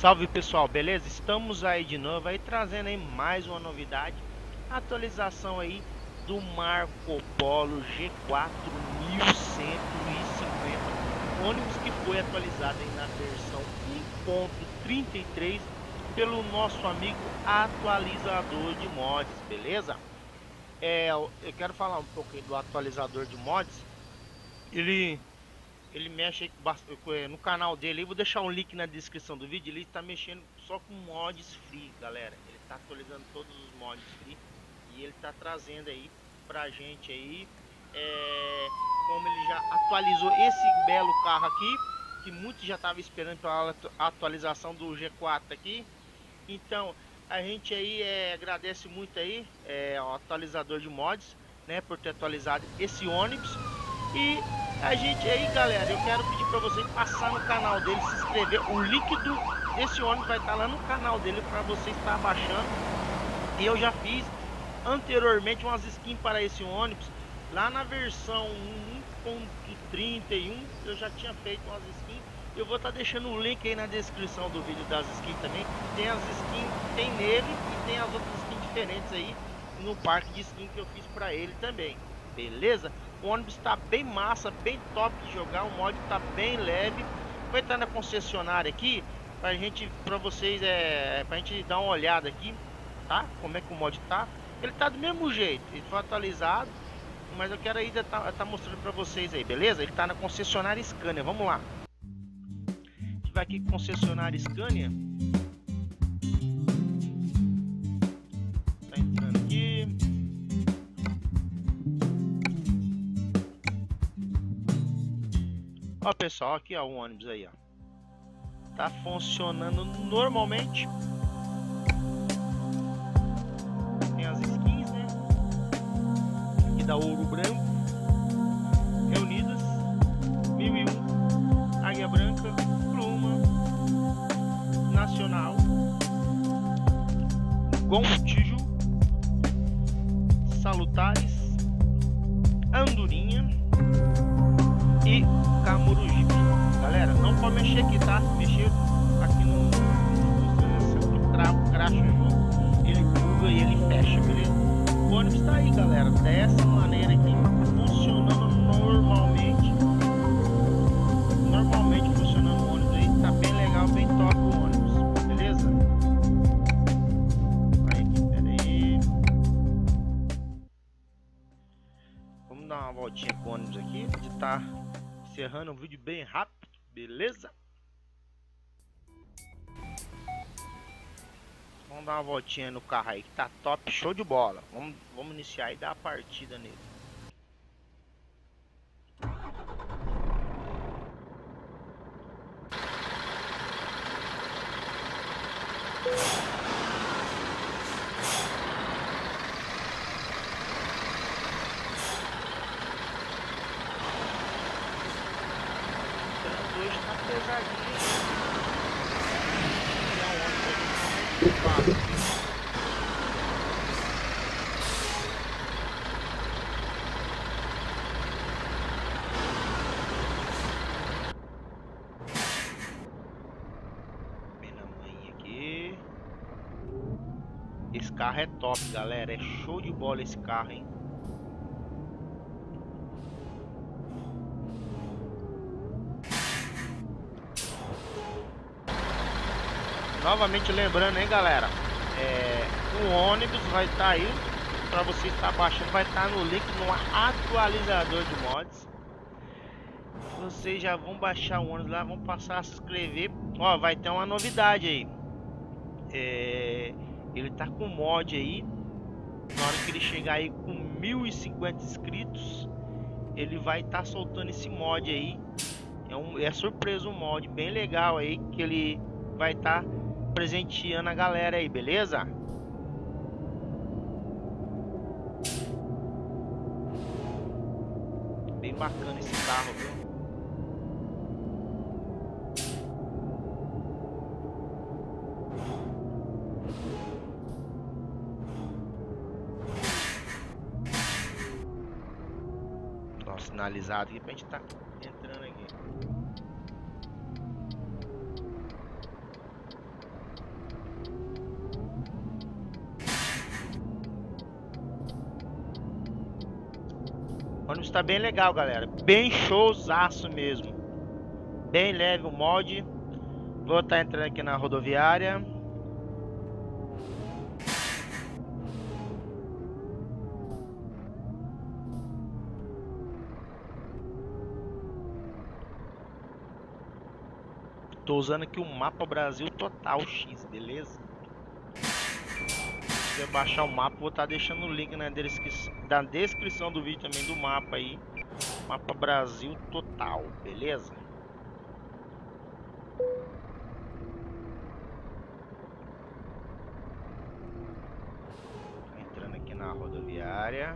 Salve pessoal, beleza? Estamos aí de novo aí trazendo aí mais uma novidade, atualização aí do Marco Polo G4 1150, ônibus que foi atualizado aí na versão 1.33 pelo nosso amigo atualizador de mods, beleza? É, eu quero falar um pouco do atualizador de mods. Ele ele mexe é, no canal dele. Eu vou deixar um link na descrição do vídeo. Ele está mexendo só com mods free, galera. Ele está atualizando todos os mods free e ele está trazendo aí pra gente aí é, como ele já atualizou esse belo carro aqui que muitos já estavam esperando pela atualização do G4 aqui. Então a gente aí é, agradece muito aí é, ao atualizador de mods, né, por ter atualizado esse ônibus e a gente aí, galera, eu quero pedir para você passar no canal dele, se inscrever. O link do, desse ônibus vai estar tá lá no canal dele para você estar baixando. E eu já fiz anteriormente umas skins para esse ônibus. Lá na versão 1.31 eu já tinha feito umas skins. Eu vou estar tá deixando o link aí na descrição do vídeo das skins também. Tem as skins, tem nele e tem as outras skins diferentes aí no parque de skin que eu fiz para ele também. Beleza? O ônibus está bem massa, bem top de jogar, o mod está bem leve. Vou entrar na concessionária aqui pra gente, pra vocês, é, pra gente dar uma olhada aqui, tá? Como é que o mod tá. Ele tá do mesmo jeito, ele foi atualizado, mas eu quero ainda tá, tá mostrando pra vocês aí, beleza? Ele tá na concessionária Scania, vamos lá. A gente vai aqui concessionária Scania. Ó pessoal, aqui ó, o ônibus aí ó. Tá funcionando normalmente. Tem as skins, né? Aqui da Ouro Branco. Reunidas. 1001. Águia Branca. Pluma. Nacional. Gontijo. Não pode mexer aqui, tá? Mexer aqui no, no, no travo, cracha o jogo, ele buga e ele fecha, beleza? O ônibus tá aí, galera, dessa maneira aqui, funcionando normalmente. Normalmente funcionando o ônibus aí, tá bem legal, bem top o ônibus, beleza? Aí, aí. Vamos dar uma voltinha com o ônibus aqui, de tá encerrando um vídeo bem rápido, beleza? Vamos dar uma voltinha no carro aí que tá top, show de bola. Vamos, vamos iniciar e dar a partida nele. Esse carro é top, galera. É show de bola esse carro, hein? Novamente lembrando, hein, galera. É, o ônibus vai estar tá aí para você estar baixando. Vai estar tá no link no atualizador de mods. Vocês já vão baixar o ônibus lá, vão passar a se inscrever. Ó, vai ter uma novidade aí. É, ele tá com mod aí. Na hora que ele chegar aí com 1050 inscritos, ele vai estar tá soltando esse mod aí. É, um, é surpresa um mod bem legal aí que ele vai estar tá presenteando a galera aí, beleza? Bem bacana esse carro, viu? sinalizado aqui pra gente tá entrando aqui. Ônibus tá bem legal, galera. Bem showzaço mesmo. Bem leve o mod. Vou estar tá entrando aqui na rodoviária. Tô usando aqui o mapa Brasil Total X, beleza? Você baixar o mapa, vou estar tá deixando o link na descrição do vídeo também do mapa aí. Mapa Brasil Total, beleza? Entrando aqui na rodoviária.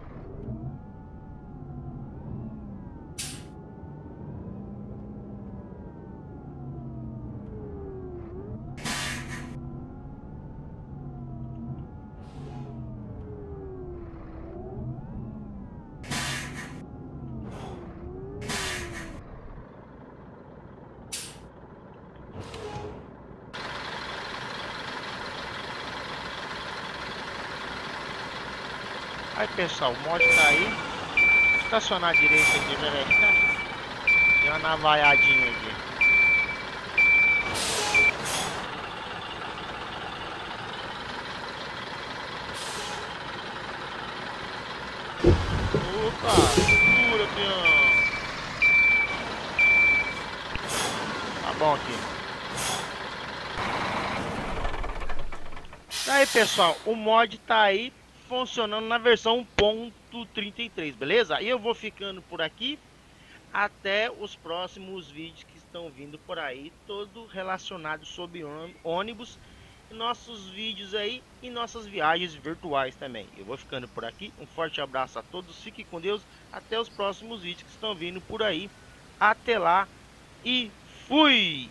Aí pessoal, o mod tá aí. Estacionar direito aqui, peraí. Deu uma navaiadinha aqui. Opa, segura, peão. Tá bom aqui. Aí pessoal, o mod tá aí funcionando na versão 1.33, beleza? E eu vou ficando por aqui até os próximos vídeos que estão vindo por aí, todo relacionado sobre ônibus, nossos vídeos aí e nossas viagens virtuais também. Eu vou ficando por aqui, um forte abraço a todos, fiquem com Deus, até os próximos vídeos que estão vindo por aí. Até lá e fui!